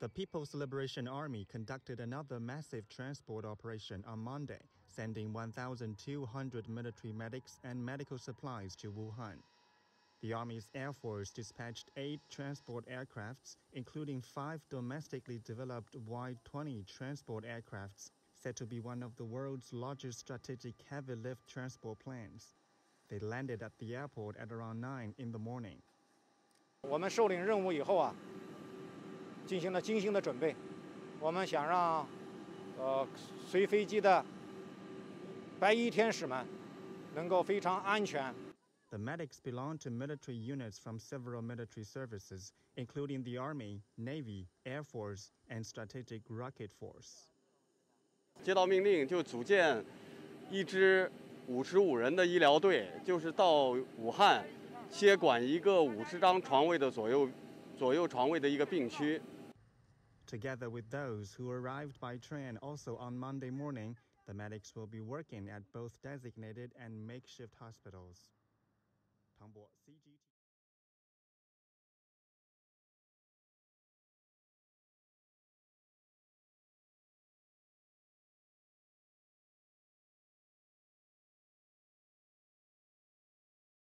The People's Liberation Army conducted another massive transport operation on Monday, sending 1,200 military medics and medical supplies to Wuhan. The Army's Air Force dispatched eight transport aircrafts, including five domestically developed Y-20 transport aircrafts, said to be one of the world's largest strategic heavy lift transport planes. They landed at the airport at around 9 in the morning. 我们受领任务以后啊， 进行了精心的准备。我们想让呃随飞机的白衣天使们能够非常安全。The medics belong to military units from several military services, including the Army, Navy, Air Force, and Strategic Rocket Force. 接到命令就组建一支五十五人的医疗队，就是到武汉接管一个五十张床位的左右左右床位的一个病区。Together with those who arrived by train also on Monday morning, the medics will be working at both designated and makeshift hospitals. 唐博 CGT